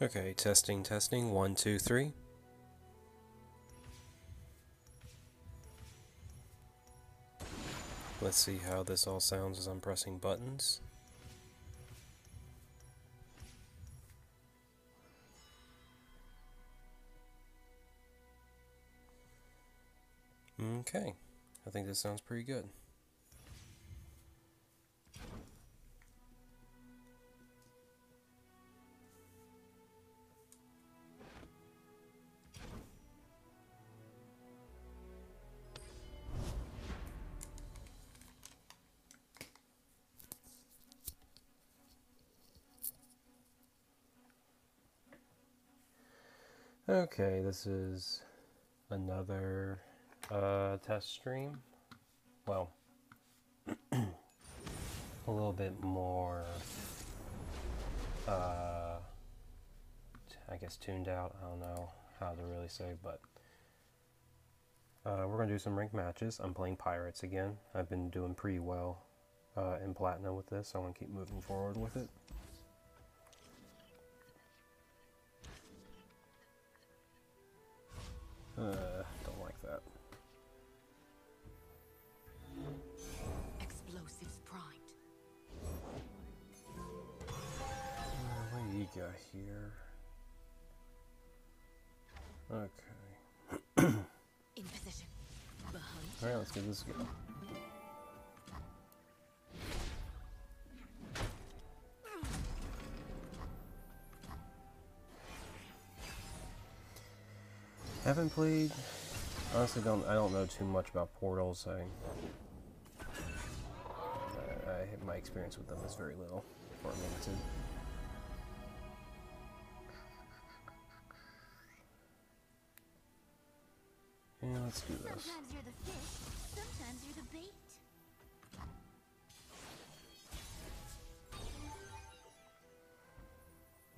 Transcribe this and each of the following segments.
Okay, testing, testing, one, two, three. Let's see how this all sounds as I'm pressing buttons. Okay, I think this sounds pretty good. Okay, this is another uh, test stream. Well, a little bit more, uh, I guess, tuned out. I don't know how to really say, but uh, we're going to do some ranked matches. I'm playing Pirates again. I've been doing pretty well uh, in Platinum with this, so I want to keep moving forward with it. Uh, don't like that. Explosives primed. Uh, what do you got here? Okay. In position. Behind. Alright, let's give this a go. Haven't played. Honestly, don't I don't know too much about portals. I, I my experience with them is very little or limited. Yeah, let's do this. Sometimes you're the fish, sometimes you're the bait.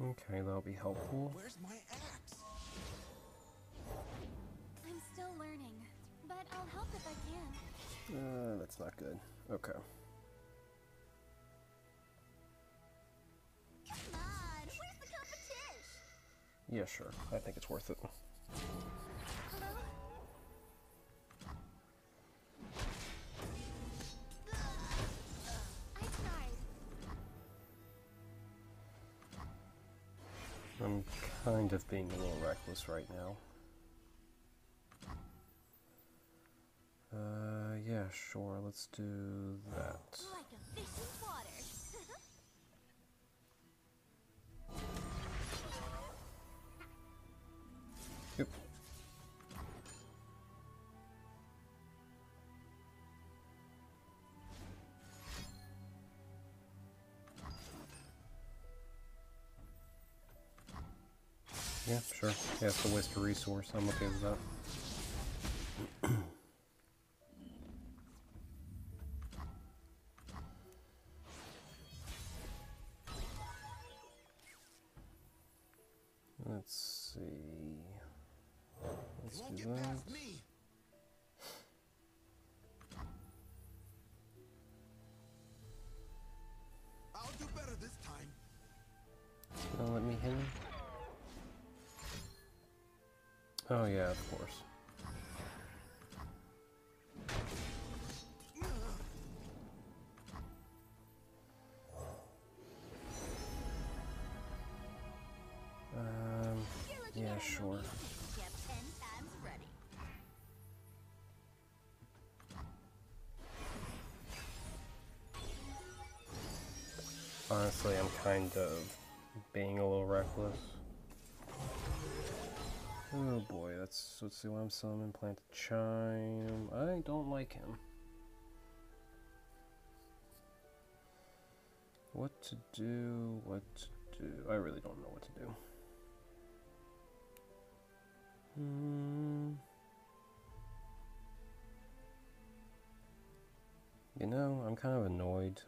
Okay, that'll be helpful. Where's my if I can. Uh, that's not good. Okay. Come on, where's the competition? Yeah, sure. I think it's worth it. I'm kind of being a little reckless right now. Sure. Let's do that. Like a fish in water. Yep. Yeah, sure. Yeah, it's a waste of resource. I'm okay with that. Kind of being a little reckless. Oh boy, that's let's see what I'm selling. Planted chime. I don't like him. What to do? What to do? I really don't know what to do. Hmm. You know, I'm kind of annoyed.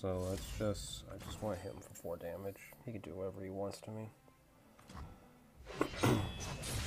So let's just, I just want him for 4 damage. He can do whatever he wants to me.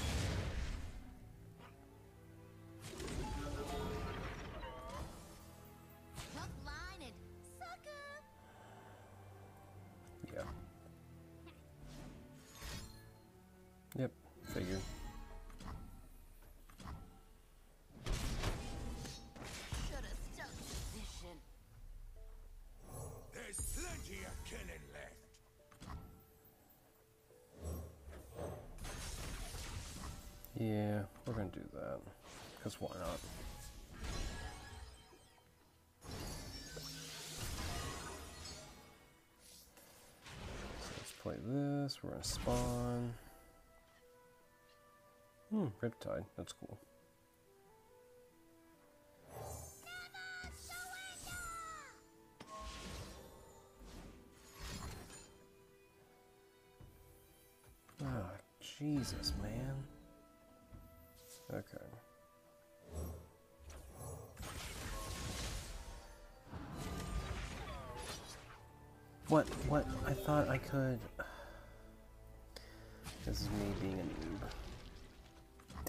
this. We're gonna spawn. Hmm, Riptide. That's cool. Ah, Jesus, man. Okay. What? What? I thought I could. This is me being a noob.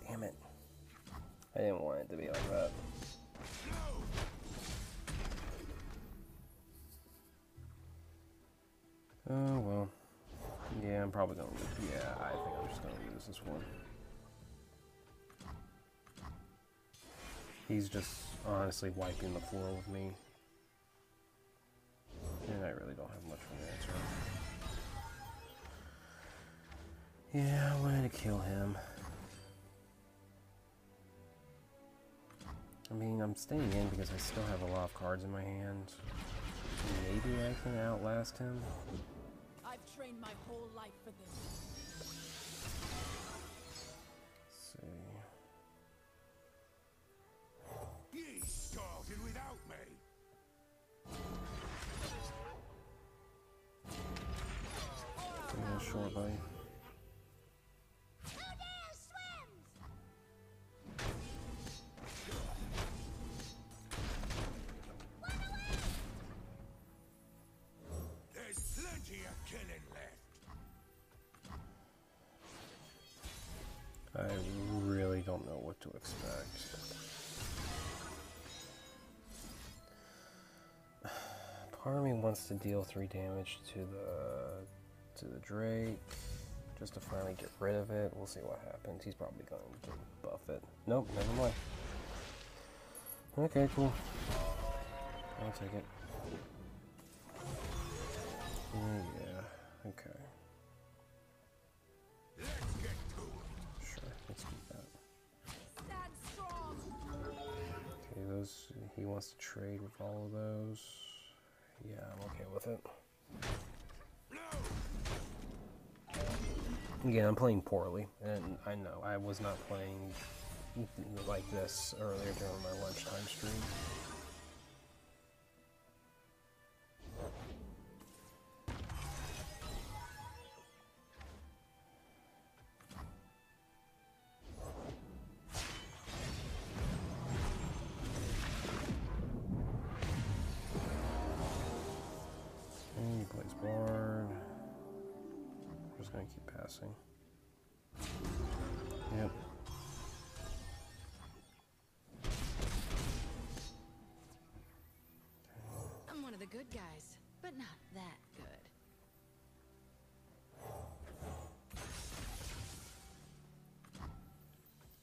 Damn it. I didn't want it to be like that. Oh well. Yeah, I'm probably gonna. Yeah, I think I'm just gonna lose this one. He's just honestly wiping the floor with me. Yeah, I wanted to kill him. I mean, I'm staying in because I still have a lot of cards in my hand. Maybe I can outlast him. I've trained my whole life for this. Let's see. Ye started without me. Yeah, sure, buddy. Me wants to deal three damage to the to the Drake, just to finally get rid of it. We'll see what happens. He's probably going to buff it. Nope, never mind. Okay, cool. I'll take it. Mm, yeah, okay. Sure, let's do that. Okay, those he wants to trade with all of those. Yeah, I'm okay with it. Again, I'm playing poorly, and I know I was not playing like this earlier during my lunchtime stream. Good guys, but not that good.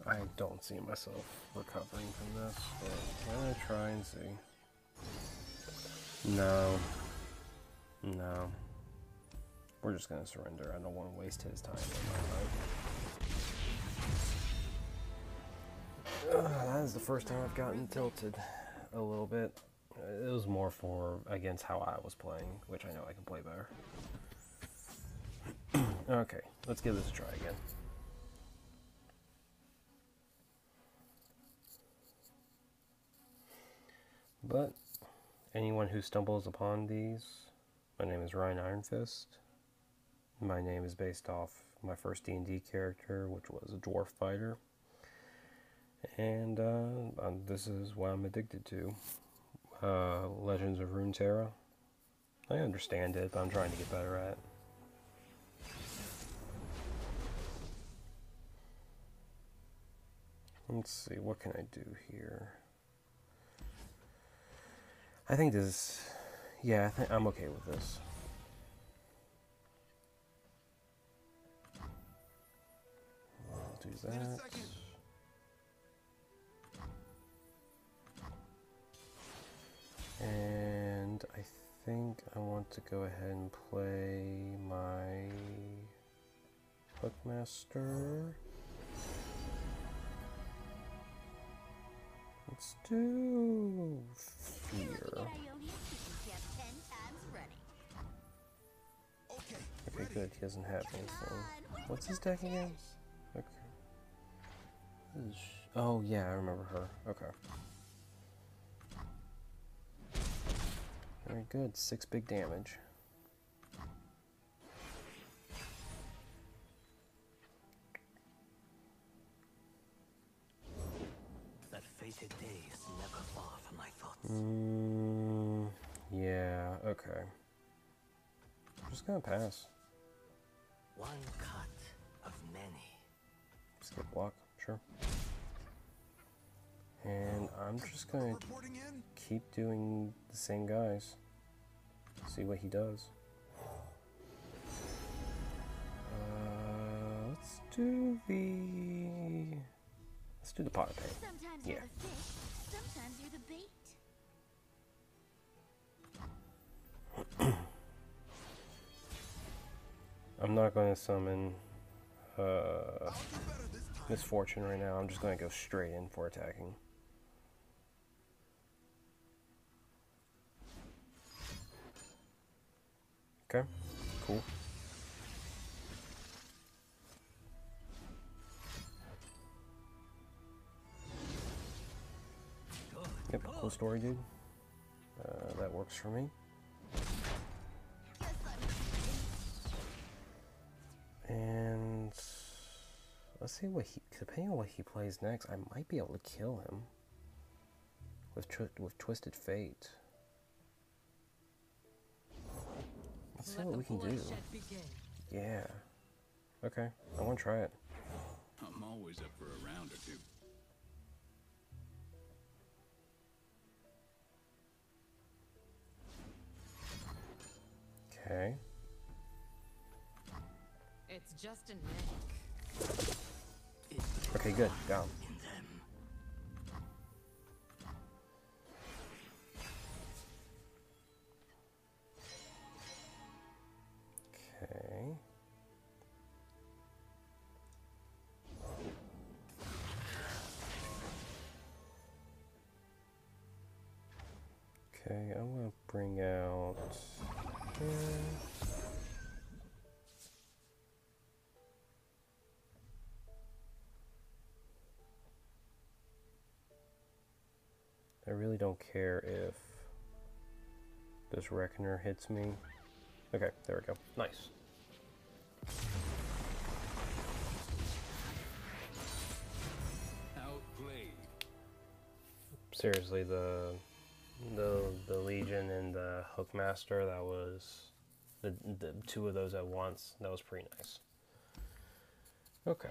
I don't see myself recovering from this, but I'm gonna try and see. No. No. We're just gonna surrender. I don't want to waste his time. Ugh, that is the first time I've gotten tilted a little bit. Uh, It was more for against how I was playing, which I know I can play better. okay, let's give this a try again. But anyone who stumbles upon these, my name is Reyne Ironfist. My name is based off my first D&D character, which was a dwarf fighter. And uh, um, this is what I'm addicted to. Uh, Legends of Runeterra. I understand it, but I'm trying to get better at it. Let's see, what can I do here? I think this, yeah, I think I'm okay with this. I'll do that. And I think I want to go ahead and play my Hookmaster. Let's do fear. Okay, good. He doesn't have anything. What's his deck again? Okay. Oh yeah, I remember her. Okay. Very good. Six big damage. That fated day is never far from my thoughts. Mm, yeah. Okay. I'm just gonna pass. One cut of many. Skip block. Sure. And I'm just gonna keep doing the same guys. See what he does. Uh, let's do the. Let's do the pot of paint. Sometimes Yeah. you're the fish, sometimes you're the bait. I'm not going to summon uh, I'll do better this time. Miss Fortune right now. I'm just going to go straight in for attacking. Okay, cool. Yep, cool story, dude. Uh, that works for me. And let's see what he. Depending on what he plays next, I might be able to kill him with with Twisted Fate. Let's see what we can do. begin. Yeah. Okay, I want to try it. I'm always up for a round or two. Okay. It's just a nick. Okay, good. Got him. Don't care if this Reckoner hits me. Okay, there we go. Nice. Seriously the the the legion and the hookmaster that was the, the two of those at once that was pretty nice okay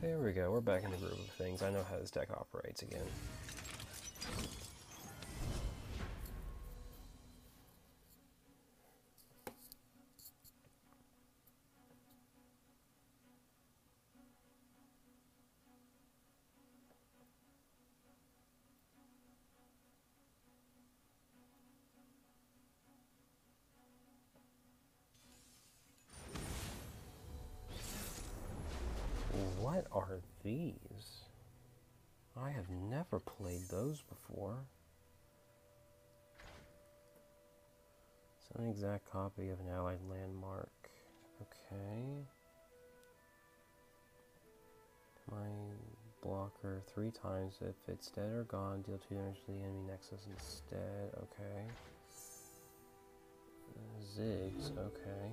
there we go we're back in the groove of things. I know how this deck operates again i have never played those before. It's an exact copy of an allied landmark. Okay. My blocker three times. If it's dead or gone deal two damage to the enemy nexus instead. Okay. Ziggs okay.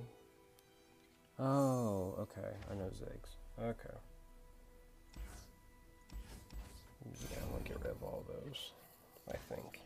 Oh okay. I know Ziggs okay yeah i'm gonna get rid of all those i think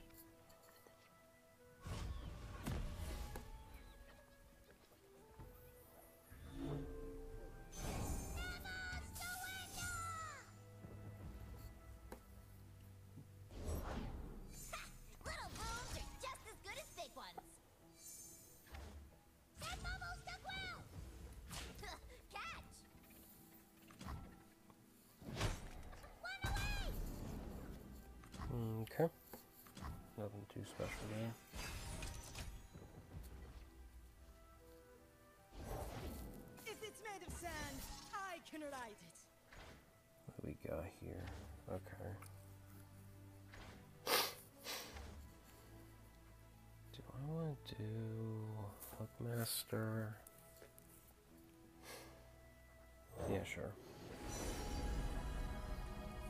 we got here? Okay. Do I want to do Hookmaster? Yeah, sure.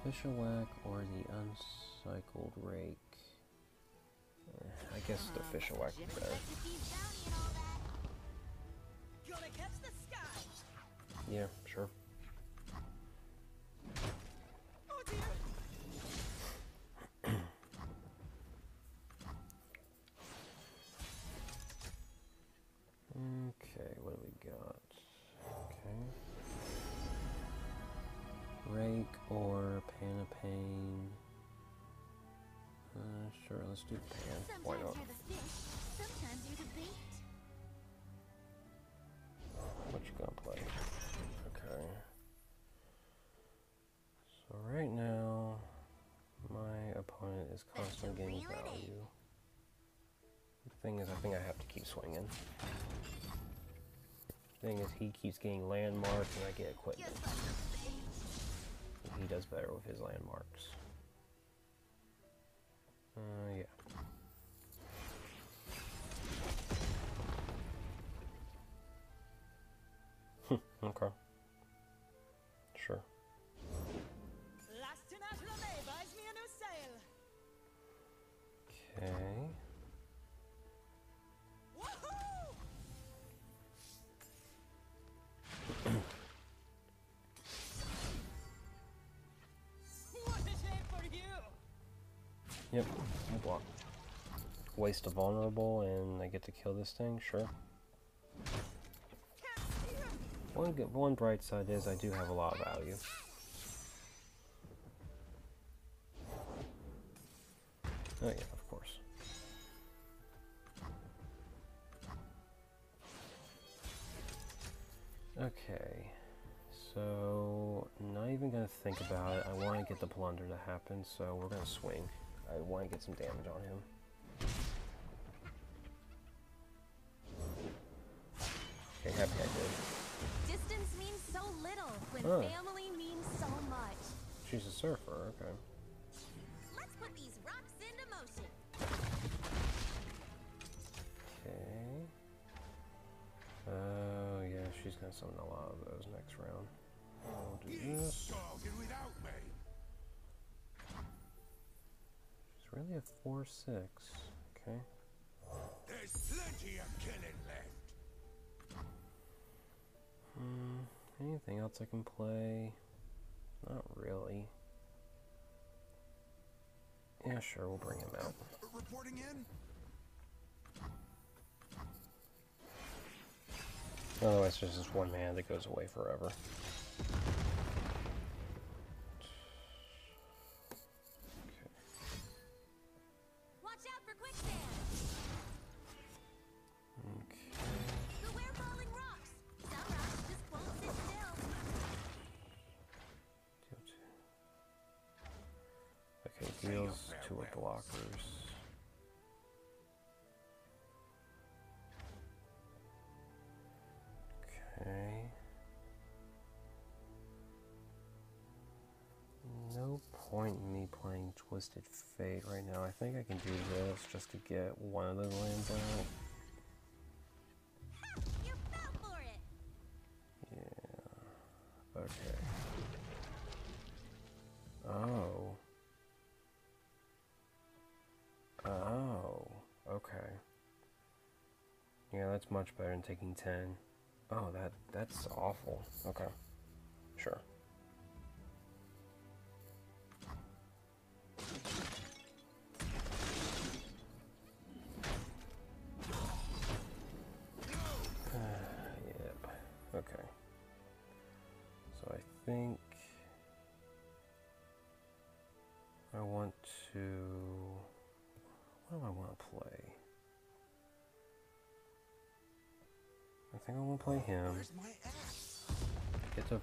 Fisher whack or the uncycled rake? Eh, I guess the fisher whack is better. Yeah, sure. Thing is, I think I have to keep swinging. Thing is, he keeps getting landmarks and I get equipment. He does better with his landmarks. Uh, yeah. okay. Waste a vulnerable and I get to kill this thing? Sure. One good, one bright side is I do have a lot of value. Oh yeah, of course. Okay, so not even gonna think about it. I want to get the plunder to happen, so we're gonna swing. I want to get some damage on him. Happy I did. Distance means so little when Oh. family means so much. She's a surfer, okay. Let's put these rocks into motion. Okay. Oh, yeah, she's gonna summon a lot of those next round. I'll do this. started without me. She's really a 4 6. Okay. There's plenty of Hmm, anything else I can play? Not really. Yeah, sure, we'll bring him out. Reporting in? Otherwise, there's just one man that goes away forever. Okay, deals two blockers. Okay. No point in me playing Twisted Fate right now. I think I can do this just to get one of the lands out. Much better than taking 10. Oh, that that's awful. Okay. Sure.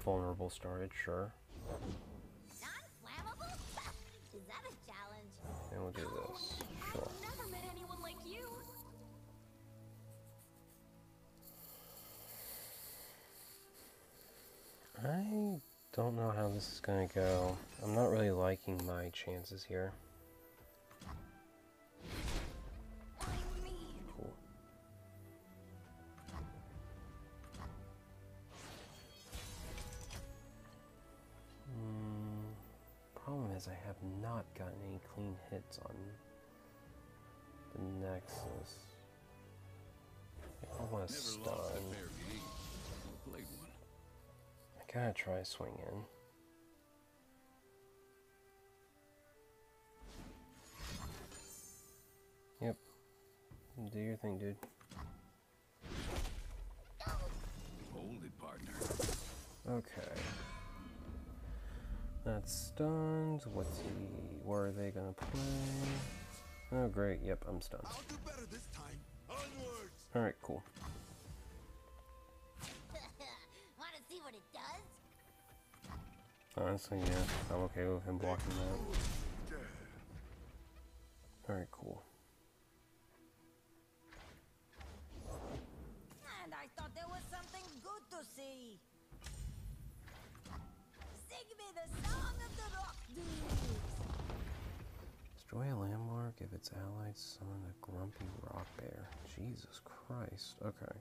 Vulnerable storage, sure. And we'll do this. Sure. Like. I don't know how this is gonna go. I'm not really liking my chances here. Clean hits on the Nexus. I want to stun. fair game. Never played one. I gotta try swing in. Yep. Do your thing, dude. Hold it, partner. Okay. That's stunned. What's he? Where are they gonna play? Oh, great. Yep, I'm stunned. I'll do better this time. Onwards! Alright, cool. Wanna see what it does? Honestly, yeah, I'm okay with him blocking that. Alright, cool. And I thought there was something good to see. Sing me the Destroy a landmark if its allied summon a grumpy rock bear. Jesus Christ. Okay.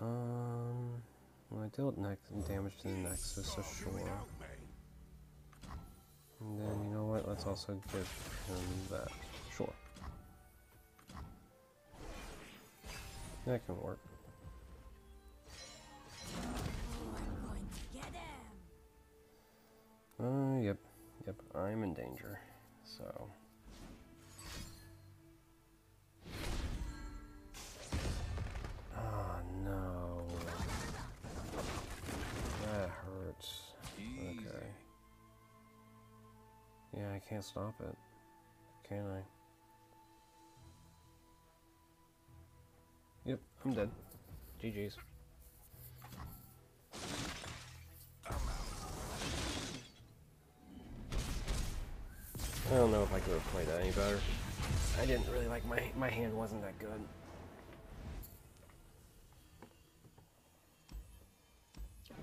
Um, well, I dealt damage to the Nexus, so sure. And then, you know what, let's also give him that. Sure. That can work. Uh, yep. Yep, I'm in danger. So. Ah, no. That hurts. Okay. Yeah, I can't stop it. Can I? Yep, I'm dead. GG's. I don't know if I could have played that any better. I didn't really like my my hand wasn't that good.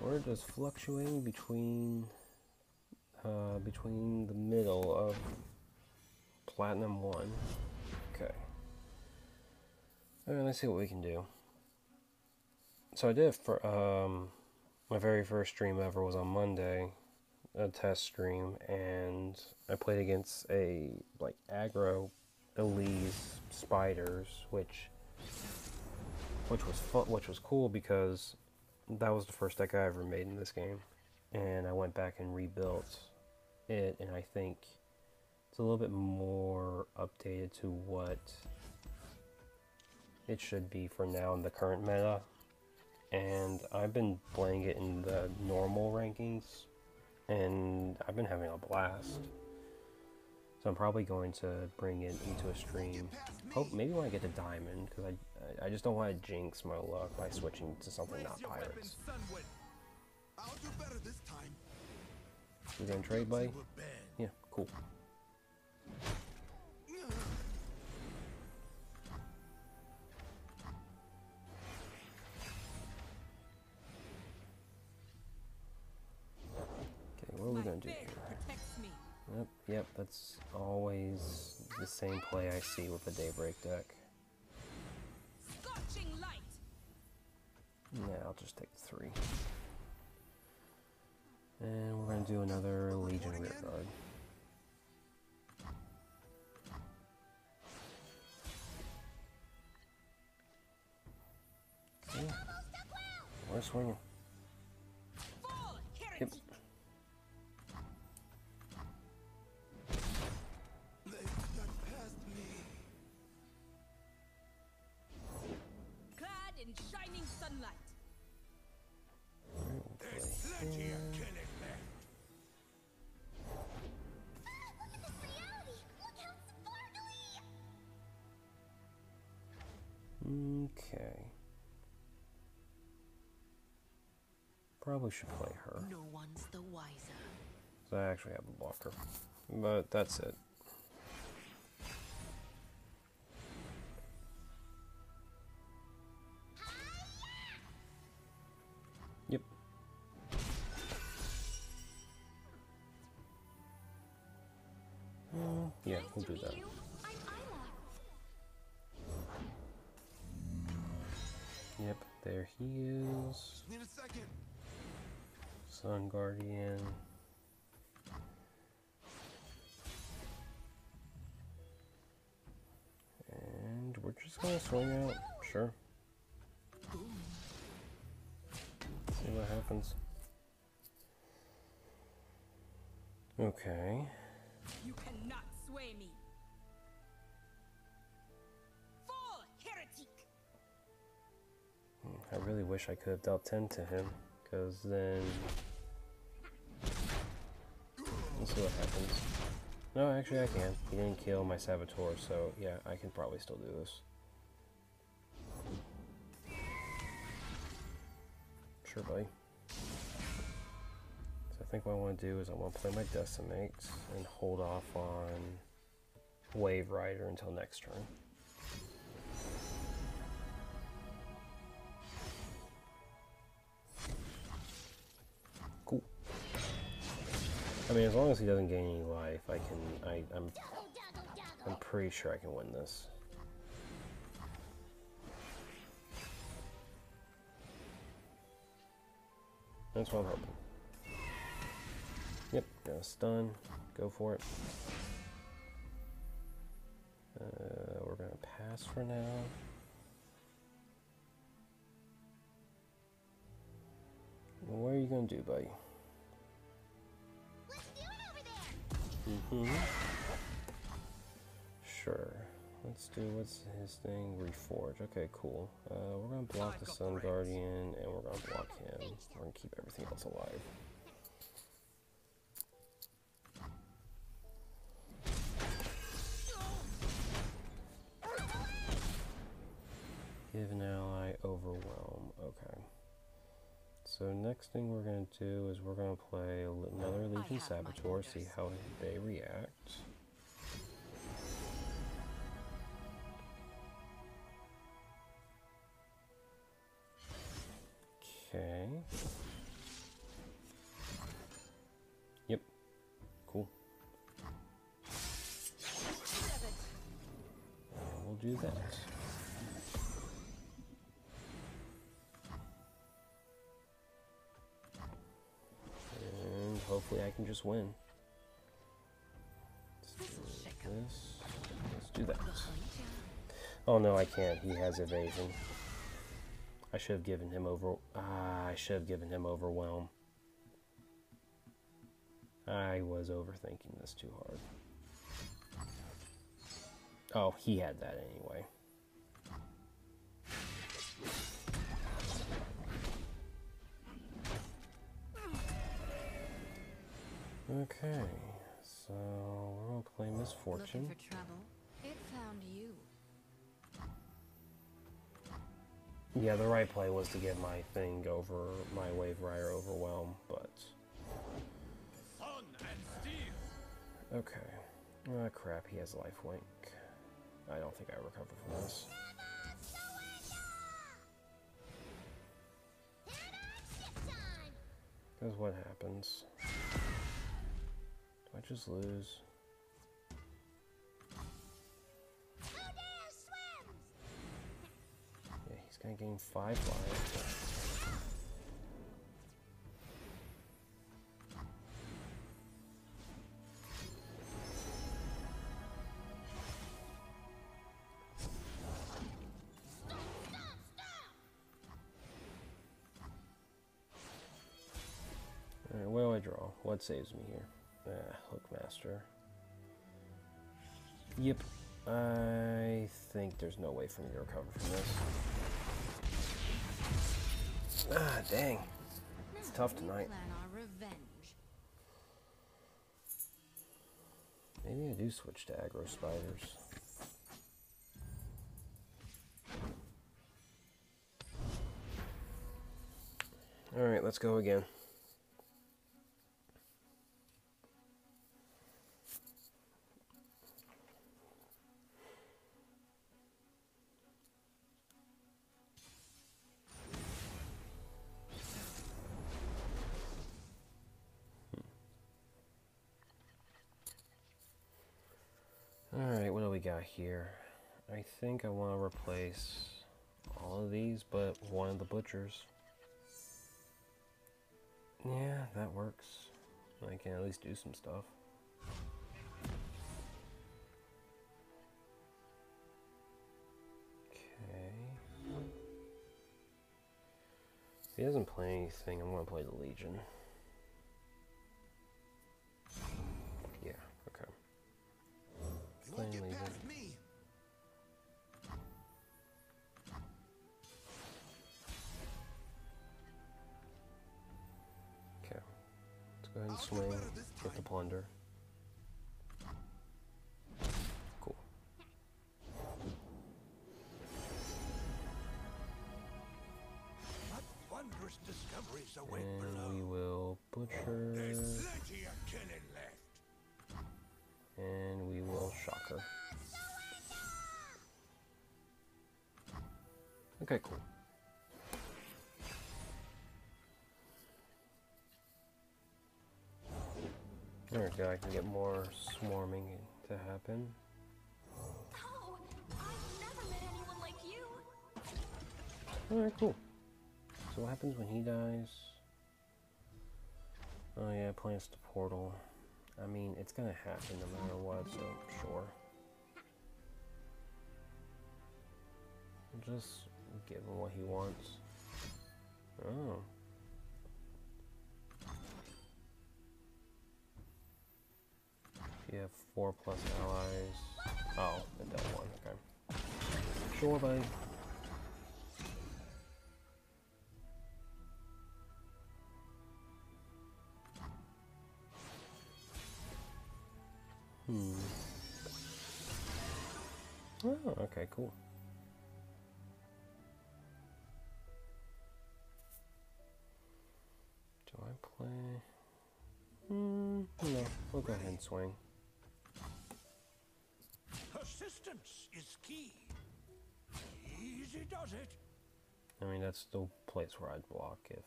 We're just fluctuating between uh, between the middle of platinum one. Okay. Alright, let's see what we can do. So I did for um my very first stream ever was on Monday, a test stream, and I played against a like aggro Elise spiders, which which was fun, which was cool because that was the first deck I ever made in this game, and I went back and rebuilt it, and I think it's a little bit more updated to what it should be for now in the current meta. And I've been playing it in the normal rankings, and I've been having a blast. So I'm probably going to bring it into a stream. Hope maybe when I get to diamond, because I I just don't want to jinx my luck by switching to something not pirates. I'll do better this time. You gonna trade, buddy? Yeah, cool. Yep, yep, that's always the same play I see with the Daybreak deck. Scorching light. Yeah, I'll just take three. And we're gonna do another Legion Rearguard. Okay. We're swinging. Okay. Probably should play her. No one's the wiser. So I actually have a blocker. But that's it. Yep. Yeah, we'll do that. There he is. Need a second. Sun Guardian. And we're just gonna swing out. Sure. See what happens. Okay. You cannot sway me. I really wish I could have dealt 10 to him, because then. Let's see what happens. No, actually, I can. He didn't kill my Saboteur, so yeah, I can probably still do this. Sure, buddy. So I think what I want to do is I want to play my Decimate and hold off on Wave Rider until next turn. I mean, as long as he doesn't gain any life, I can. I, I'm. I'm pretty sure I can win this. That's what I'm hoping. Yep, gonna stun. Go for it. Uh, we're gonna pass for now. What are you gonna do, buddy? Mm-hmm. Sure. Let's do what's his thing? Reforge. Okay, cool. Uh, we're gonna block the Sun Guardian, and we're gonna block him. We're gonna keep everything else alive. So next thing we're gonna do is we're gonna play another Legion Saboteur, see how they react. Okay. Yep. Cool. Uh, we'll do that. Hopefully I can just win. Let's do. Let's do that. Oh no, I can't. He has evasion. I should have given him over. Ah, I should have given him overwhelm. I was overthinking this too hard. Oh, he had that anyway. Okay, so we're gonna play Miss Fortune. Looking for trouble? It found you. Yeah, the right play was to get my thing over my Wave Rider overwhelm, but Sun and steel. okay. Ah, crap, he has life link. I don't think I recover from this. Because what happens? Do I just lose? Yeah, he's gonna gain five life. Alright, what do I draw? What saves me here? Yep. I think there's no way for me to recover from this. Ah, dang. It's tough tonight. Our revenge. Maybe I do switch to aggro spiders. Alright, let's go again. Think I want to replace all of these, but one of the butchers. Yeah, that works. I can at least do some stuff. Okay. If he doesn't play anything, I'm going to play the Legion. Okay, cool. There we go, I can get more swarming to happen. Oh, I've never met anyone like you. Alright, cool. So what happens when he dies? Oh yeah, plants the portal. I mean, it's gonna happen no matter what, so sure. Just give him what he wants. Oh. You have four plus allies. Oh, it does one, okay. Sure, buddy. Hmm. Oh, okay, cool. Do I play? Hmm, no, we'll go ahead and swing. Persistence is key. Easy does it. I mean, that's the place where I'd block if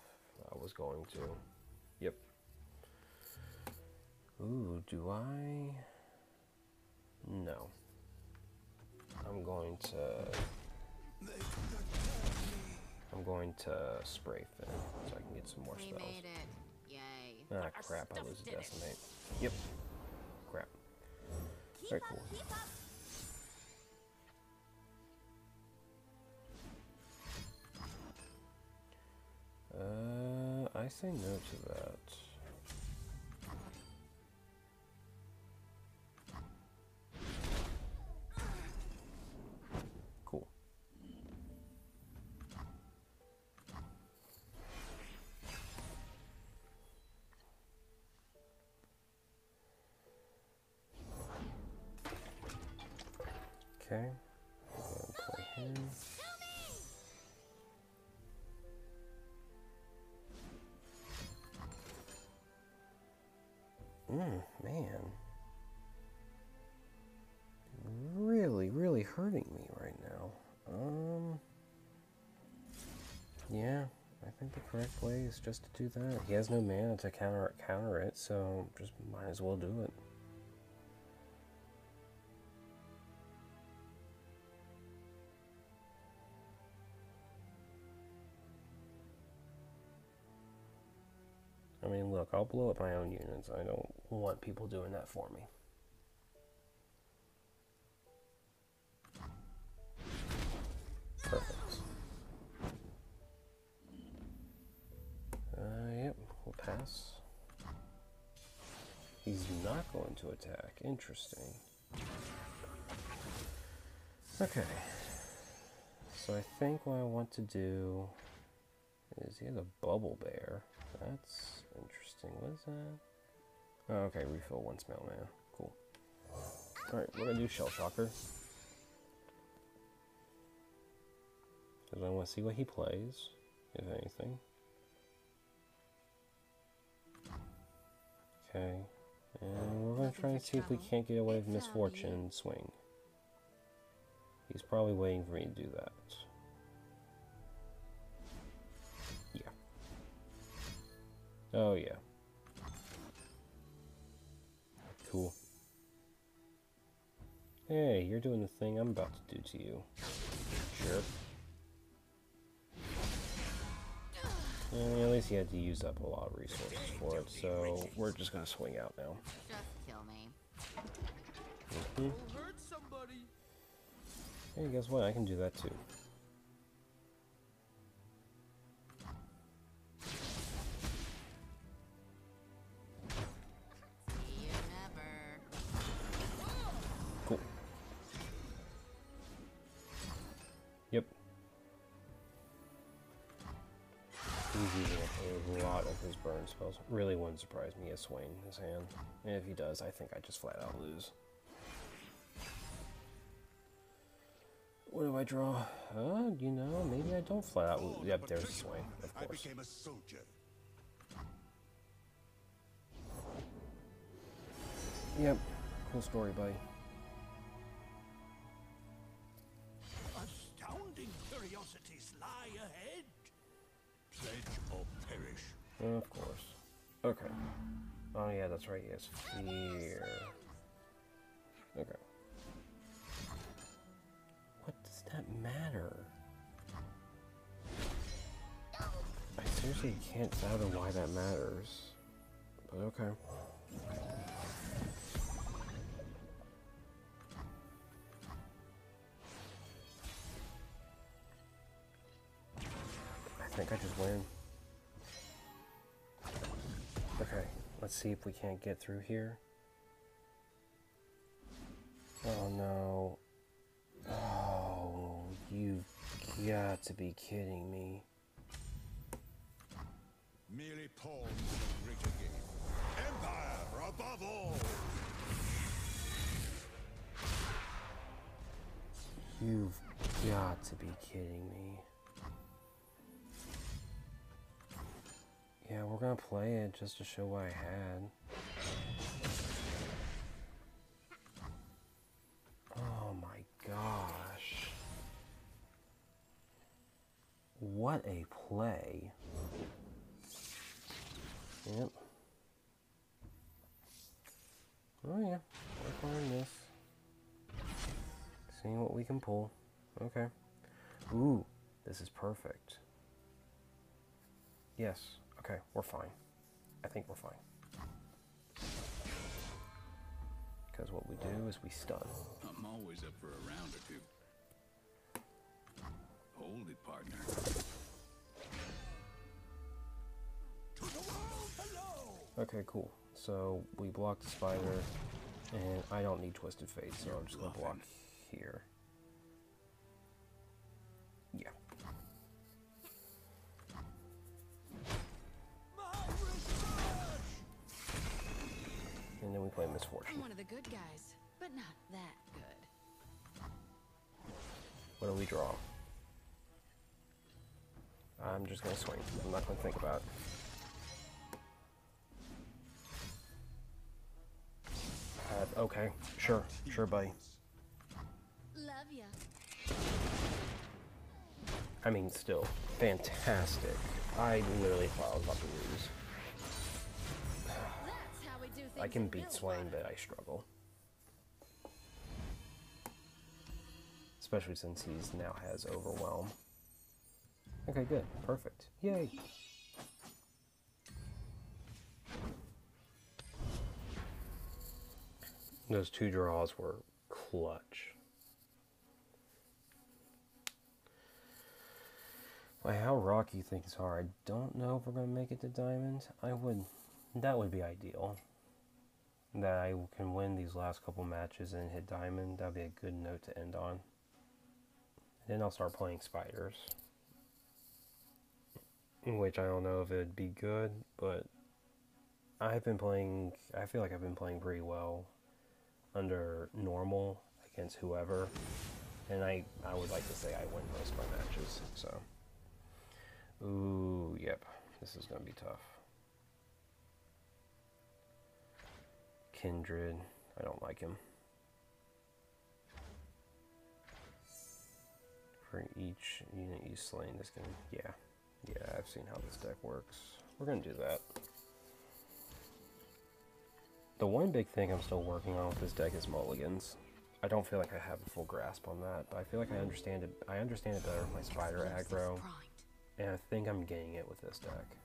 I was going to. Yep. Ooh, do I? No. I'm going to. They got past me. I'm going to spray fin so I can get some more We spells. made it. Ah, crap, I lose a decimate. Yep. Crap. Very cool. Uh, I say no to that. Correct way is just to do that. He has no mana to counter counter it, so just might as well do it. I mean, look, I'll blow up my own units. I don't want people doing that for me. Attack. Interesting. Okay. So I think what I want to do is he has a bubble bear. That's interesting. What is that? Oh, okay, refill one smell man. Cool. Alright, we're gonna do Shell Shocker. Because I want to see what he plays, if anything. Okay. And we're gonna try and see if we can't get away with Miss Fortune swing. He's probably waiting for me to do that. Yeah. Oh, yeah. Cool. Hey, you're doing the thing I'm about to do to you. Sure. And at least he had to use up a lot of resources for it, so we're just gonna swing out now. Just kill me. Mhm. Hey, guess what? I can do that too. His burn spells. Really wouldn't surprise me as Swain in his hand. And if he does, I think I just flat out lose. What do I draw? Uh, you know, maybe I don't flat out lose. Yep, there's Swain, of I course. became a soldier. Yep, cool story, buddy. Of course. Okay. Oh yeah, that's right. Has fear. Okay. What does that matter? I seriously can't fathom why that matters. But okay. I think I just win. Okay, let's see if we can't get through here. Oh no. Oh, you've got to be kidding me. Merely pawns a greater game. Empire above all. You've got to be kidding me. Yeah, we're gonna play it just to show what I had. Oh my gosh. What a play. Yep. Oh yeah, work on this. Seeing what we can pull. Okay. Ooh, this is perfect. Yes. Okay, we're fine. I think we're fine. Because what we do is we stun. I'm always up for a round or two. Hold it, partner. To the world below. Okay, cool. So we block the spider, and I don't need Twisted Fate, so I'm just gonna block here. And then we play Miss Fortune. I'm one of the good guys, but not that good. What do we draw? I'm just gonna swing. I'm not gonna think about it. Uh, okay, sure, sure, buddy. Love ya. I mean, still, fantastic. I literally thought I was about to lose. I can beat Swain, but I struggle. Especially since he's now has Overwhelm. Okay, good. Perfect. Yay. Those two draws were clutch. By how rocky things are, I don't know if we're gonna make it to diamond. I would, that would be ideal. That I can win these last couple matches and hit diamond. That'd be a good note to end on. Then I'll start playing spiders. Which I don't know if it'd be good, but I've been playing. I feel like I've been playing pretty well under normal against whoever, and I I would like to say I win most of my matches. So, ooh, yep, this is gonna be tough. Kindred, I don't like him. For each unit you slain, this can yeah, yeah. I've seen how this deck works. We're gonna do that. The one big thing I'm still working on with this deck is mulligans. I don't feel like I have a full grasp on that, but I feel like I understand it. I understand it better with my spider aggro, and I think I'm getting it with this deck.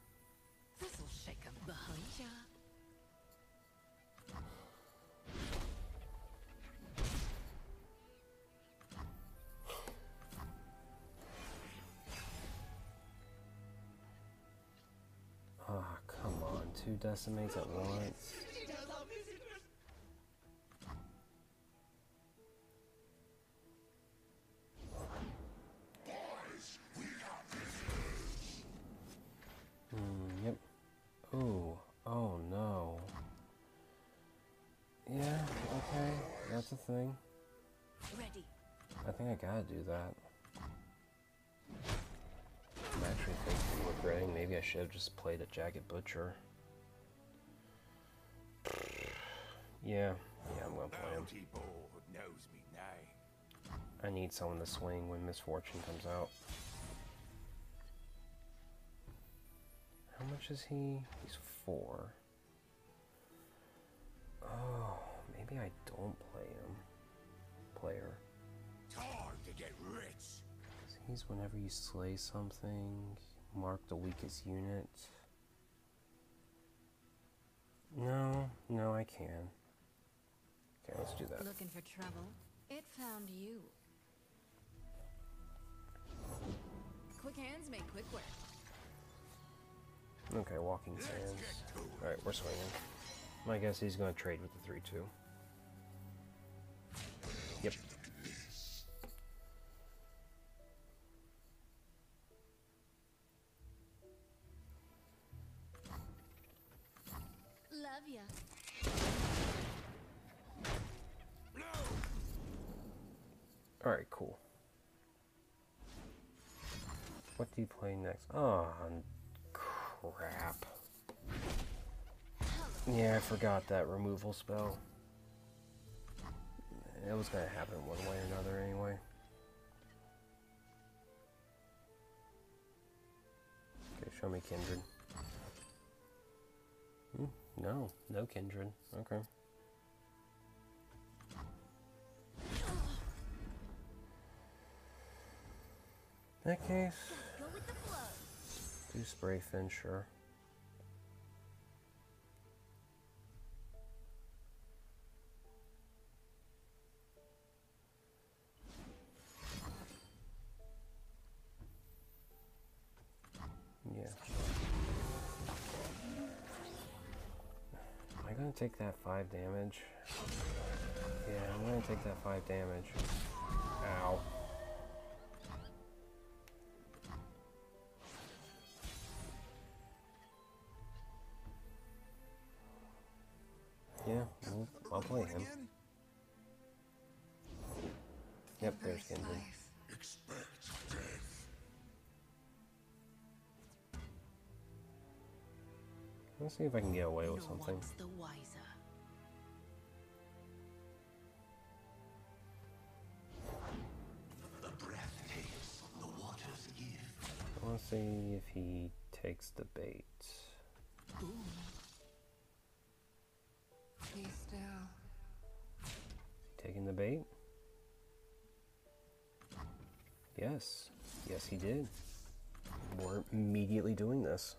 Decimates at once. Hmm, yep. Ooh, oh no. Yeah, okay, that's a thing. Ready. I think I gotta do that. I'm actually thinking, regretting, maybe I should have just played a Jagged Butcher. Yeah, yeah, I'm gonna play him. Knows me. I need someone to swing when Miss Fortune comes out. How much is he? He's four. Oh, maybe I don't play him. Player. Time to get rich. He's whenever you slay something, mark the weakest unit. No, no, I can. Okay, let's do that. Looking for trouble? It found you. Quick hands make quick work. Okay, walking sands. Alright, we're swinging. My guess he's gonna trade with the 3 2. Yep. Oh, crap. Yeah, I forgot that removal spell. It was gonna happen one way or another anyway. Okay, show me Kindred. Hmm, no, no Kindred. Okay. In that case, do spray fin, sure. Yeah. Am I gonna take that five damage? Yeah, I'm gonna take that five damage. Ow. Yeah, I'll, I'll play him. Yep, there's Kindred. Expect death. Let's see if I can get away with something. one's the wiser. The breath takes, the waters give. I want to see if he takes the bait. Taking the bait? Yes. Yes, he did. We're immediately doing this.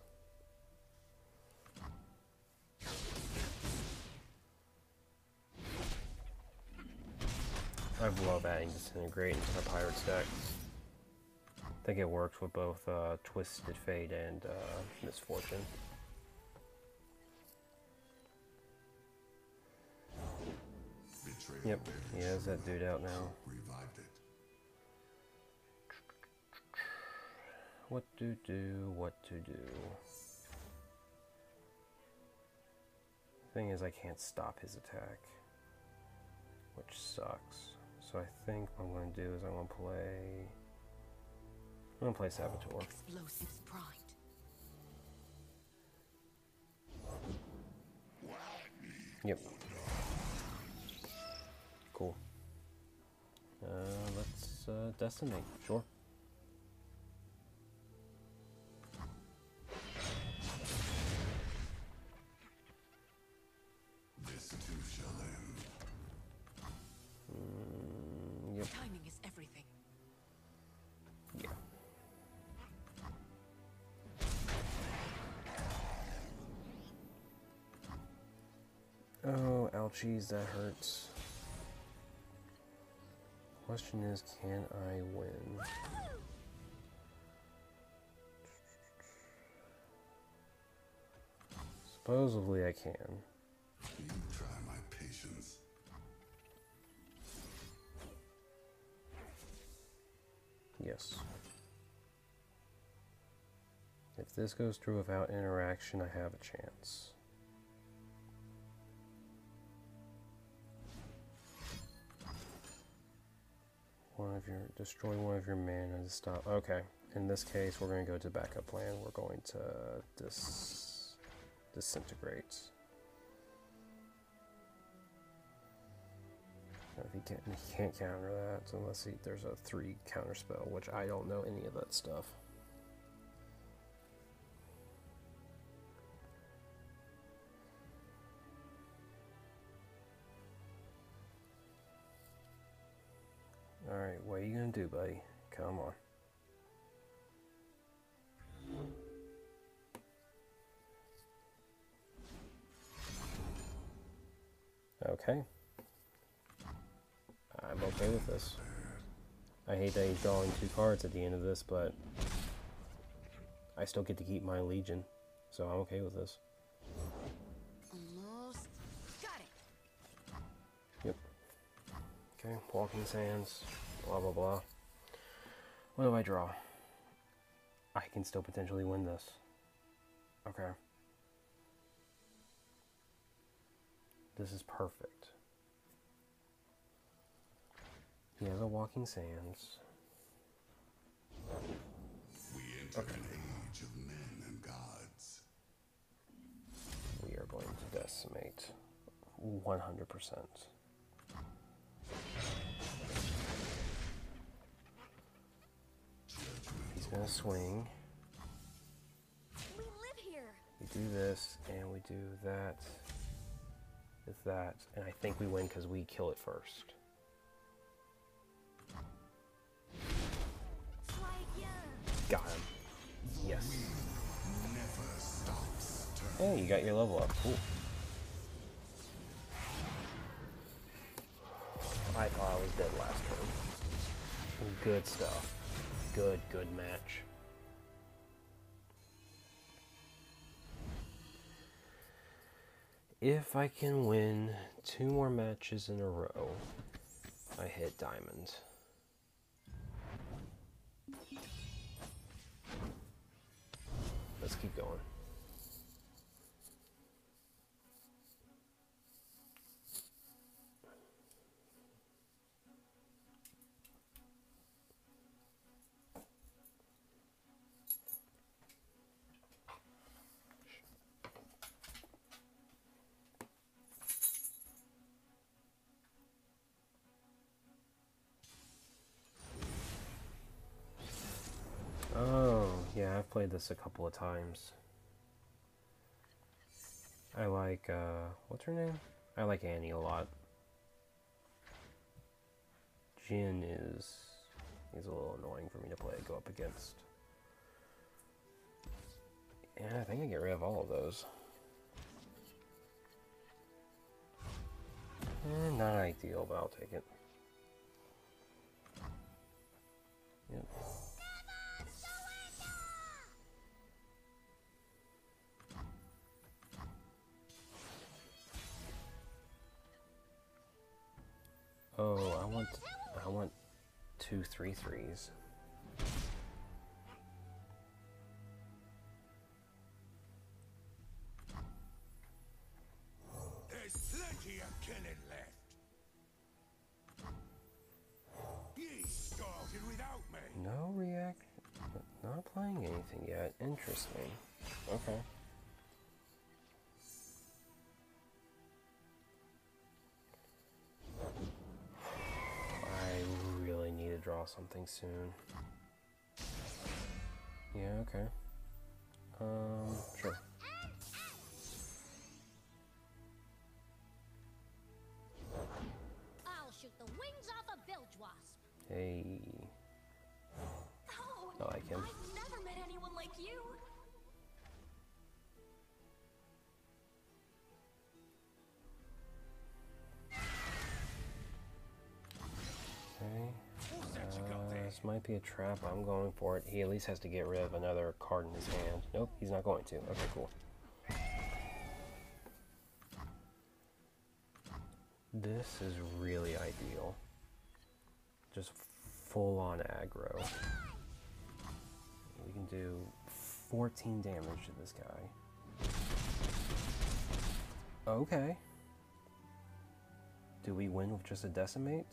I love adding Disintegrate into the Pirates deck. I think it works with both uh, Twisted Fate and uh, Miss Fortune. Yep, he has that dude out now. Revived it. What to do, what to do. Thing is, I can't stop his attack, which sucks. So I think what I'm going to do is I'm going to play. I'm going to play Saboteur. Explosives primed. Yep cool. Uh, let's uh, decimate, sure. This too shall end. Mm, yep. Timing is everything. Yeah. Oh, ouchies, that hurts. Question is, can I win? Supposedly I can. You try my patience. Yes. If this goes through without interaction, I have a chance. One of your destroy one of your mana to stop. Okay, in this case, we're going to go to backup plan. We're going to dis disintegrate. If he can't, he can't counter that unless he, there's a three counter spell, which I don't know any of that stuff. You gonna do, buddy? Come on. Okay. I'm okay with this. I hate that he's drawing two cards at the end of this, but I still get to keep my Legion, so I'm okay with this. Almost. Got it. Yep. Okay, Walking Sands, blah blah blah. What do I draw? I can still potentially win this. Okay. This is perfect. He has a Walking Sands. We enter an age of men and gods. We are going to decimate 100%. To swing. We live here. We do this, and we do that with that, and I think we win because we kill it first. Got him. Yes. Never stops Hey, you got your level up. Cool. I thought I was dead last turn. Good stuff. Good, good match. If I can win two more matches in a row, I hit diamond. Let's keep going. This a couple of times. I like, uh, what's her name? I like Annie a lot. Jhin is, he's a little annoying for me to play, go up against. Yeah, I think I get rid of all of those. Eh, not ideal, but I'll take it. Yep. Oh, I want, I want two three threes. There's plenty of killing left. Ye started without me. No react, not playing anything yet. Interesting. Okay. Something soon. Yeah, okay. Um, sure. I'll might be a trap. I'm going for it. He at least has to get rid of another card in his hand. Nope, he's not going to. Okay, cool. This is really ideal. Just full on aggro. We can do 14 damage to this guy. Okay. Do we win with just a decimate?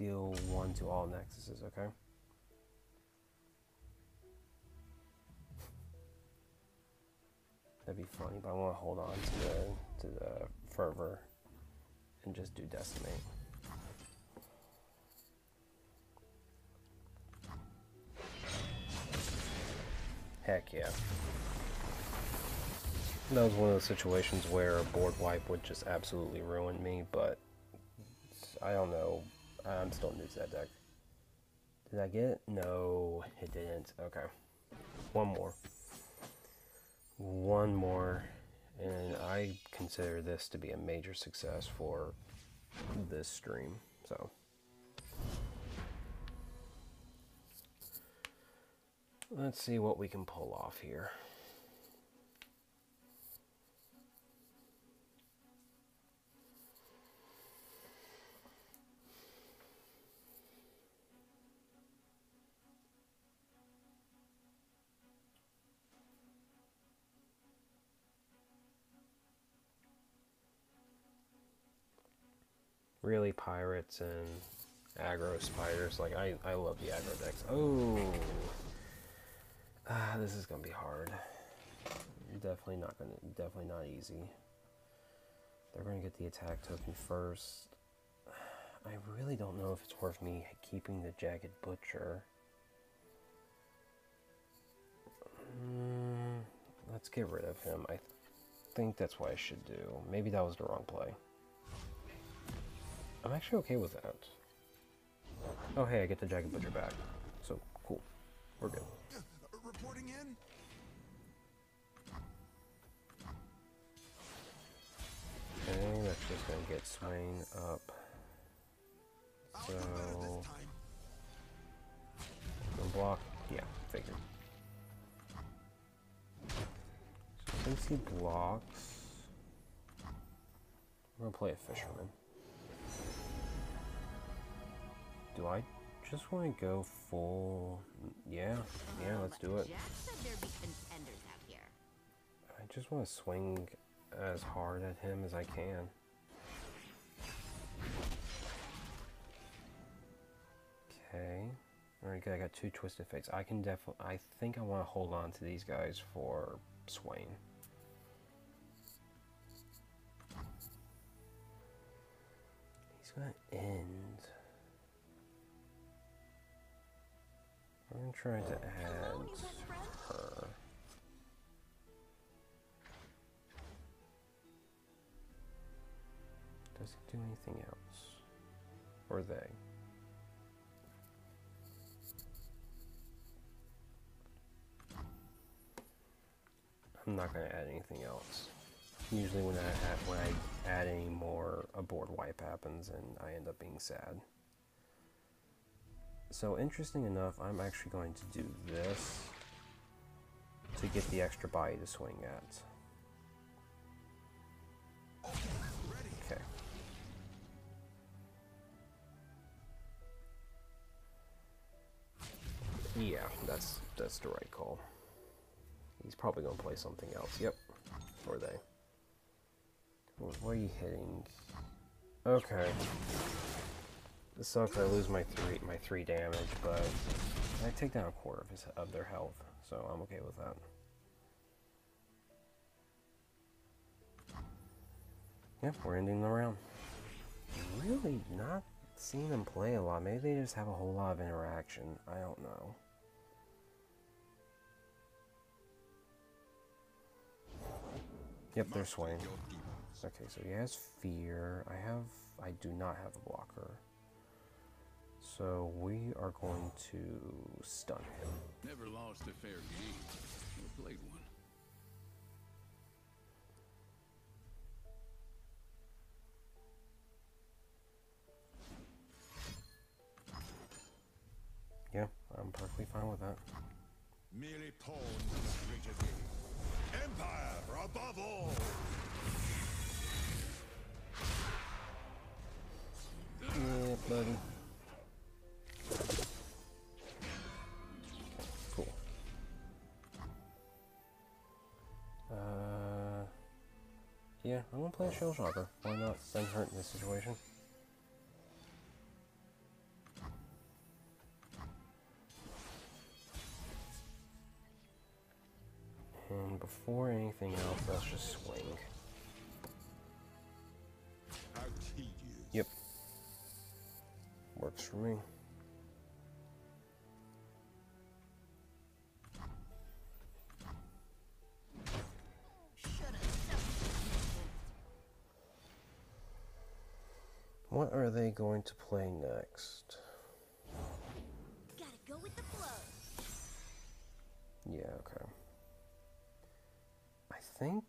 Deal one to all nexuses, okay? That'd be funny, but I want to hold on to the to the fervor and just do decimate. Heck yeah. That was one of those situations where a board wipe would just absolutely ruin me, but I don't know. I'm still new to that deck. Did I get it? No, it didn't. Okay. One more. One more. And I consider this to be a major success for this stream. So. Let's see what we can pull off here. Really pirates and aggro spiders. Like I, I love the aggro decks. Oh, ah, this is gonna be hard. Definitely not gonna, definitely not easy. They're gonna get the attack token first. I really don't know if it's worth me keeping the jagged butcher. Mm, let's get rid of him. I think that's what I should do. Maybe that was the wrong play. I'm actually okay with that. Oh hey, I get the Jagged Butcher back. So, cool. We're good. Reporting in? Okay, that's just gonna get Swain up. I'll do better this So, no block? Yeah, figured. So since he blocks, I'm gonna play a Fisherman. Do I just want to go full? Yeah, yeah, let's do it. Jack said there'd be contenders out here. I just want to swing as hard at him as I can. Okay. Alright, good. I got two Twisted Fates. I can definitely. I think I want to hold on to these guys for Swain. He's gonna end. I'm trying to add new best friend. her. Does it do anything else? Or they? I'm not gonna add anything else. Usually when I add, when I add any more, a board wipe happens and I end up being sad. So interesting enough, I'm actually going to do this to get the extra body to swing at. Okay. Yeah, that's that's the right call. He's probably gonna play something else. Yep. Or they. What, are you hitting? Okay. This sucks. I lose my three my three damage, but I take down a quarter of his of their health, so I'm okay with that. Yep, we're ending the round. Really not seeing them play a lot. Maybe they just have a whole lot of interaction. I don't know. Yep, they're swaying. Okay, so he has fear. I have. I do not have a blocker. So we are going to stun him. Never lost a fair game. Played one. Yeah, I'm perfectly fine with that. Merely pawns. Empire above all! Yeah, buddy. Yeah, I'm gonna play a shell shocker. Why not? Doesn't hurt in this situation. And before anything else, let's just swing. Yep. Works for me. What are they going to play next? Gotta go with the flow. Yeah, okay. I think.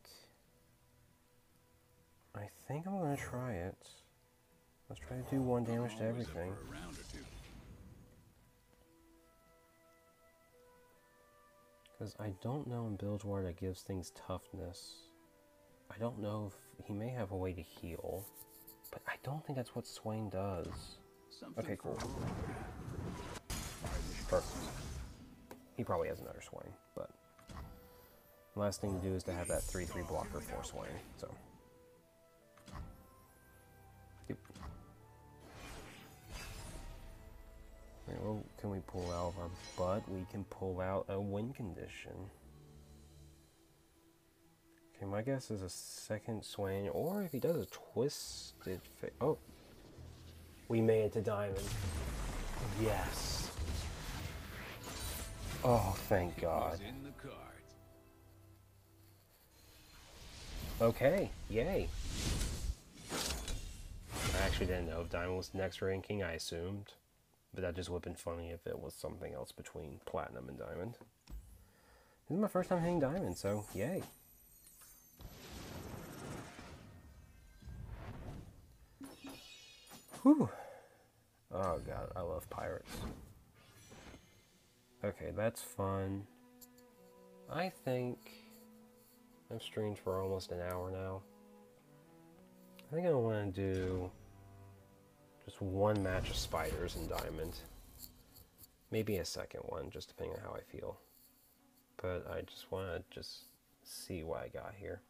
I think I'm gonna try it. Let's try to do one damage to I'm always up everything. For a round or two. Because I don't know in Bilgewater that gives things toughness. I don't know if he may have a way to heal. But I don't think that's what Swain does. Something Okay, cool. Perfect. He probably has another Swain, but last thing to do is to have that 3-3 blocker for Swain, so. Yep. Well, can we pull out of our butt? We can pull out a win condition. Okay, my guess is a second Swain, or if he does a twisted fa- Oh! We made it to Diamond. Yes. Oh, thank God. Was in the cards. Okay, yay. I actually didn't know if Diamond was next ranking, I assumed. But that just would have been funny if it was something else between Platinum and Diamond. This is my first time hitting Diamond, so yay. Whew. Oh god, I love pirates. Okay, that's fun. I think I've streamed for almost an hour now. I think I want to do just one match of spiders and diamond. Maybe a second one, just depending on how I feel. But I just want to just see what I got here.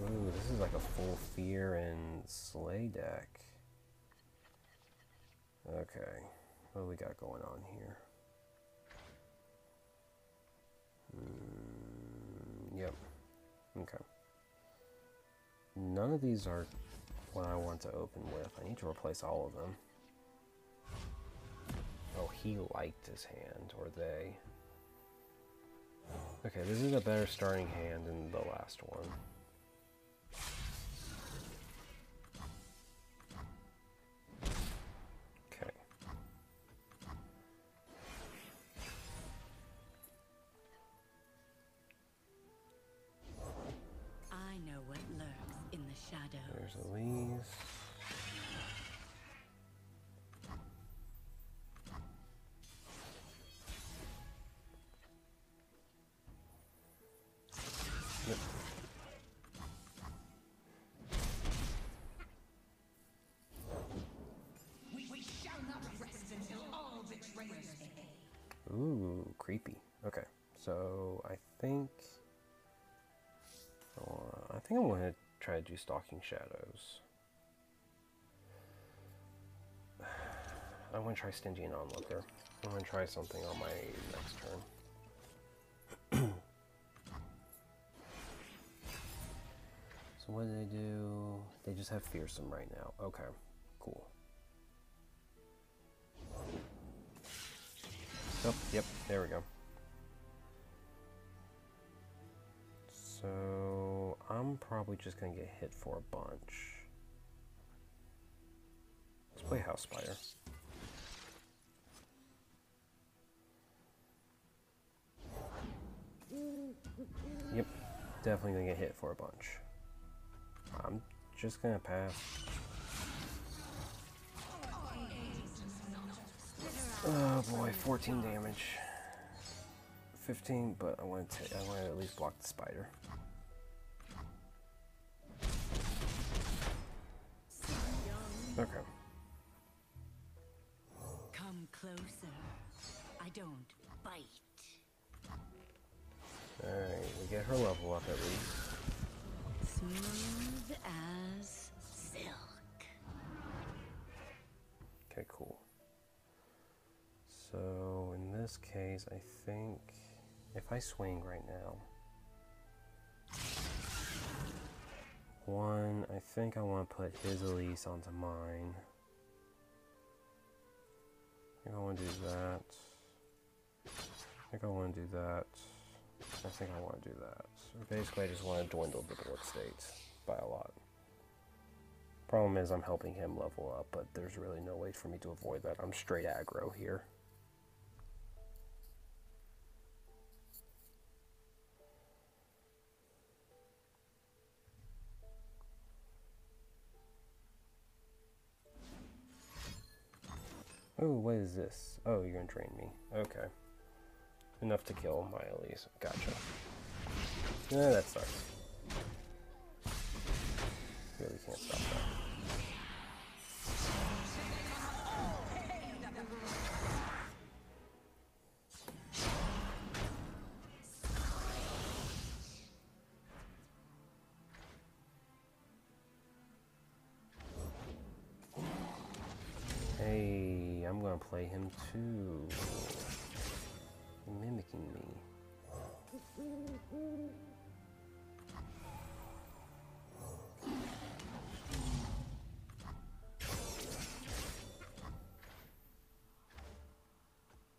Ooh, this is like a full fear and slay deck. Okay, what do we got going on here? Mm, yep. Okay. None of these are what I want to open with. I need to replace all of them. Oh, he liked his hand, or they. Okay, this is a better starting hand than the last one. So I think uh, I think I'm gonna try to do Stalking Shadows. I'm gonna try Stygian Onlooker. I'm gonna try something on my next turn. so what do they do? They just have Fearsome right now. Okay, cool. Oh, yep, there we go. So I'm probably just going to get hit for a bunch. Let's play House Fire. Yep, definitely going to get hit for a bunch. I'm just going to pass. Oh boy, 14 damage. 15, but I want to I want to at least block the spider. Okay. Come closer. I don't bite. Alright, we get her level up at least. Smooth as silk. Okay, cool. So in this case, I think if I swing right now, one, I think I want to put his Elise onto mine. I think I want to do that. I think I want to do that. I think I want to do that. So basically, I just want to dwindle the bullet states by a lot. Problem is, I'm helping him level up, but there's really no way for me to avoid that. I'm straight aggro here. Oh, what is this? Oh, you're gonna drain me. Okay. Enough to kill my Elise. Gotcha. Yeah, that sucks. Really can't stop that. Play him too. Mimicking me.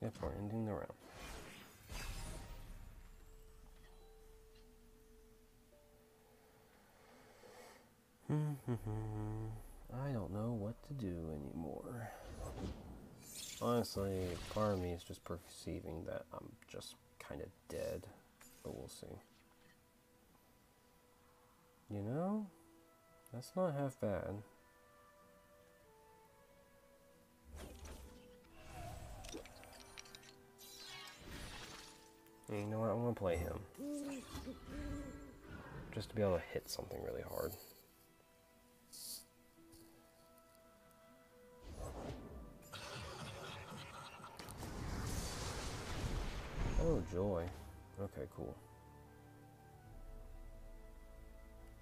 Yep, we're ending the round. I don't know what to do anymore. Honestly, part of me is just perceiving that I'm just kind of dead, but we'll see. You know, that's not half bad. And you know what? I'm gonna play him. Just to be able to hit something really hard. Joy. Okay, cool.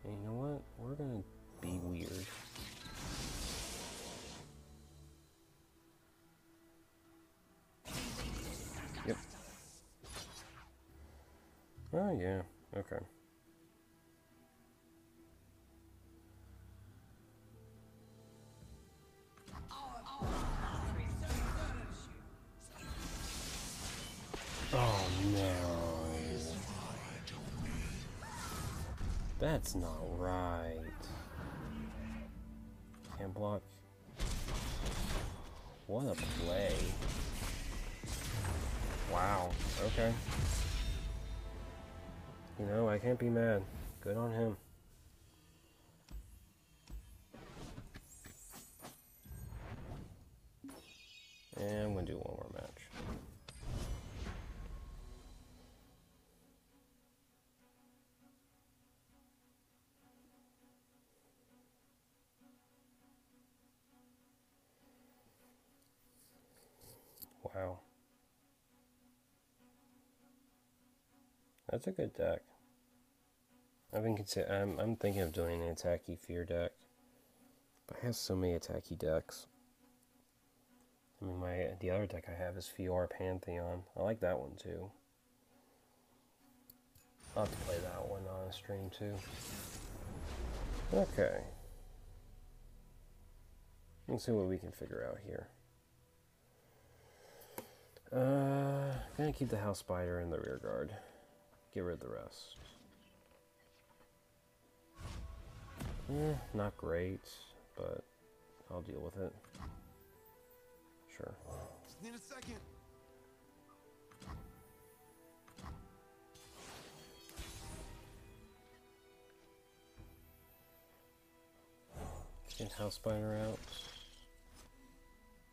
And you know what? We're gonna be weird. Yep. Oh, yeah. Okay. That's not right. Can't block. What a play. Wow. Okay. You know, I can't be mad. Good on him. That's a good deck. I've been consider I'm I'm thinking of doing an attacky fear deck. But I have so many attacky decks. I mean my the other deck I have is Fiora Pantheon. I like that one too. I'll have to play that one on a stream too. Okay. Let's see what we can figure out here. Uh, gonna keep the house spider in the rear guard. Get rid of the rest. Eh, not great, but I'll deal with it. Sure. Just need a second. Get house spider out.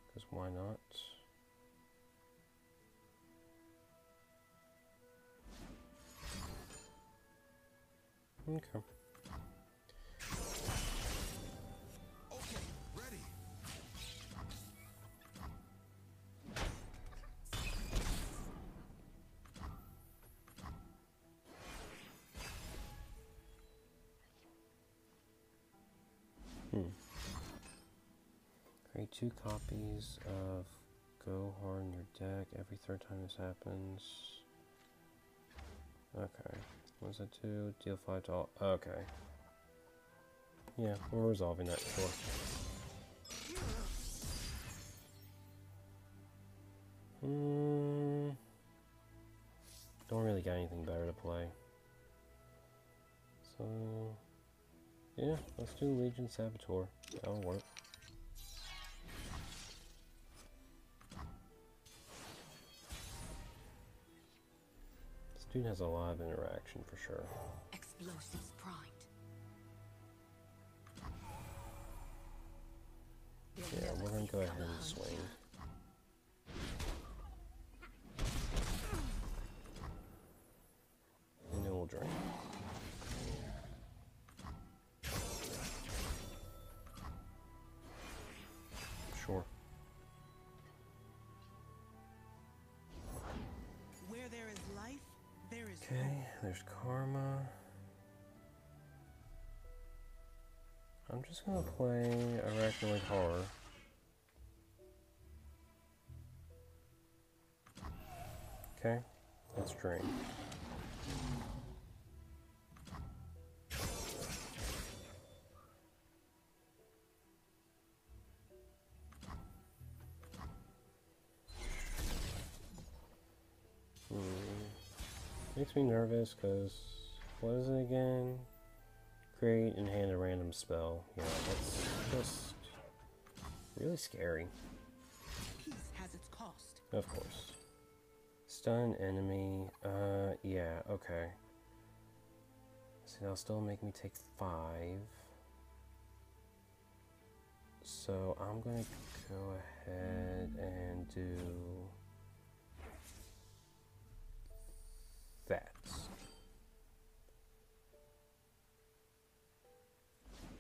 Because why not? Okay. Ready. Create two copies of Gohar in your deck every third time this happens. Okay. What does it do? Deal five to all. Okay. Yeah, we're resolving that, sure. Hmm. Don't really got anything better to play. So, yeah, let's do Legion Saboteur. That'll work. Dude has a lot of interaction for sure. Explosives primed. Yeah, we're gonna go ahead and swing. And then we'll drain. Just gonna play Arachnoid Horror. Okay, let's drain. Hmm. Makes me nervous because what is it again? Create and hand a random spell. Yeah, that's just really scary. peace has its cost. Of course. Stun enemy. Uh, yeah, okay. See, that'll still make me take five. So I'm gonna go ahead and do that.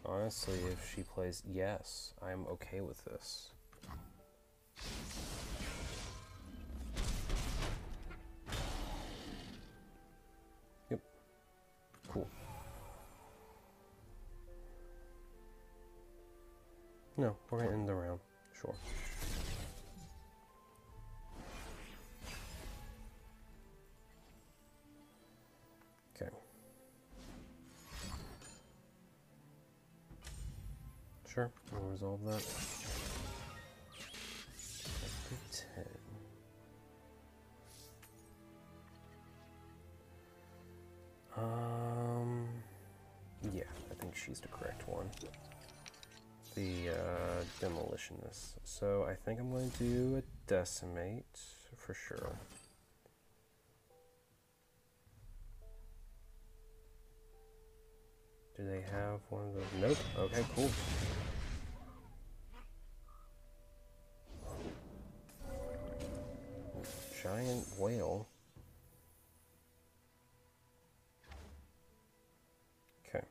Honestly, if she plays yes, I'm okay with this. Yep. Cool. No, we're gonna end the round. Sure. Demolitionist. So I think I'm going to do a decimate for sure. Do they have one of those? Nope. Okay, cool. Giant whale. Okay.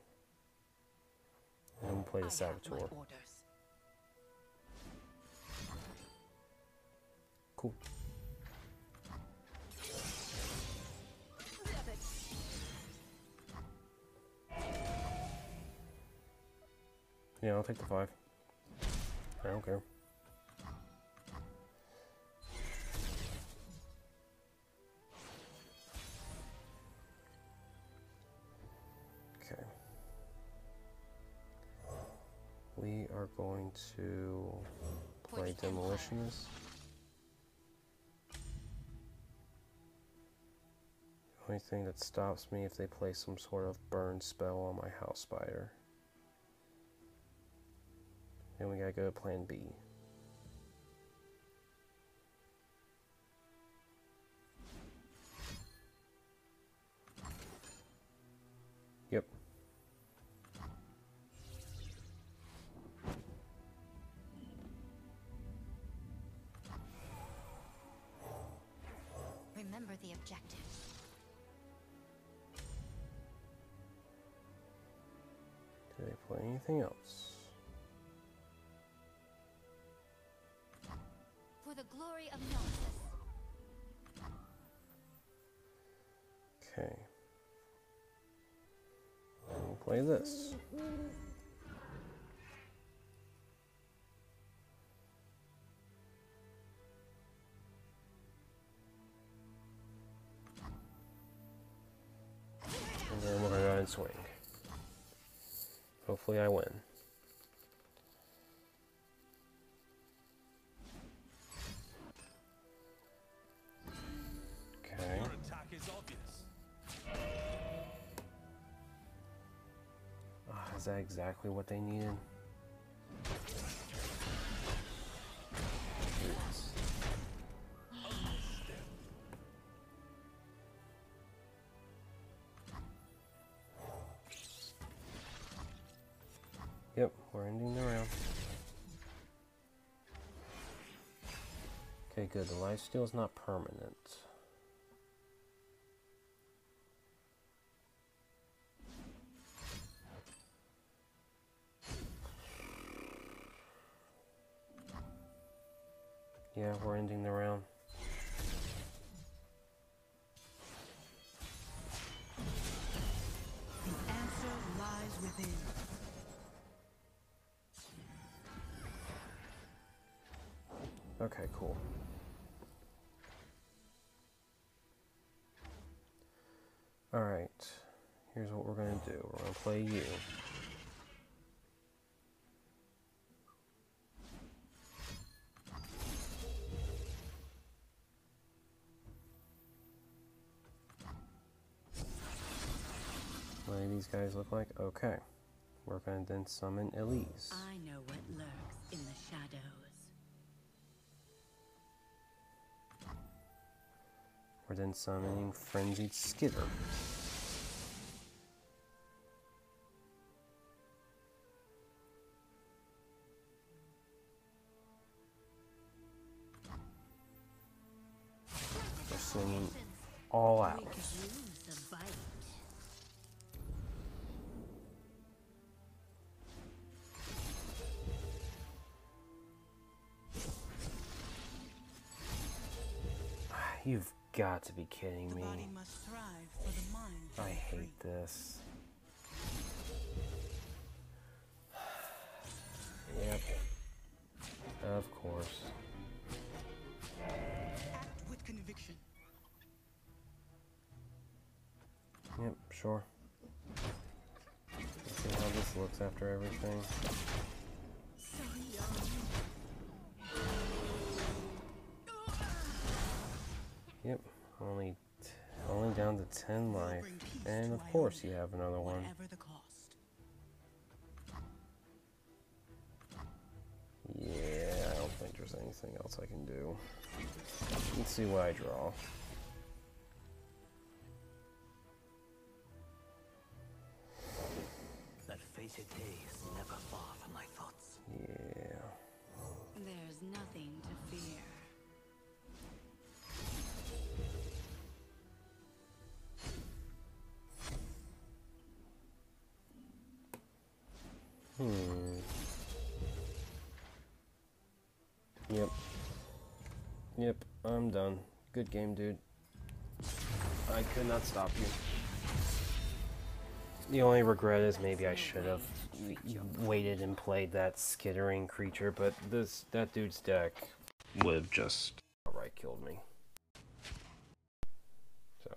And we'll play the saboteur. Cool. Yeah, I'll take the five. I don't care. Okay. We are going to play? Demolitionist. Only thing that stops me if they play some sort of burn spell on my house spider. Then we gotta go to plan B. Yep. Remember the objectives. Anything else? For the glory of. Okay. We'll play this. And then we're gonna go and swing. Hopefully I win. Okay. Your attack is obvious. Ah, is that exactly what they needed? Good. The lifesteal is not permanent. Yeah, we're ending. The play you. What do these guys look like? Okay. We're gonna then summon Elise. I know what lurks in the shadows. We're then summoning Frenzied Skitter. You've got to be kidding me. body must thrive for the mind. to I hate this. Yep. Of course. Act with conviction. Yep, sure. Let's see how this looks after everything. Yep, only t- only down to 10 life. And of course you have another one. Whatever the cost. Yeah, I don't think there's anything else I can do. Let's see what I draw. I'm done. Good game, dude. I could not stop you. The only regret is maybe I should have waited and played that skittering creature, but this that dude's deck would have just outright killed me. So.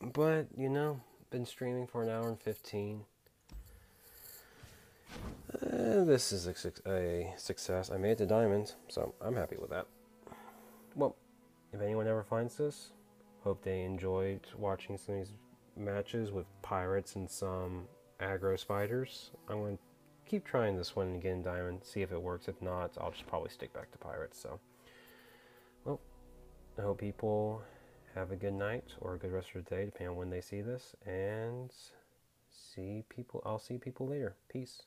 But, you know, been streaming for an hour and 15. Uh, this is a, a success. I made it to diamond, so I'm happy with that. Well, if anyone ever finds this, hope they enjoyed watching some of these matches with pirates and some aggro spiders. I'm going to keep trying this one again, diamond, see if it works. If not, I'll just probably stick back to pirates. So, well, I hope people have a good night or a good rest of the day, depending on when they see this. And see people. I'll see people later. Peace.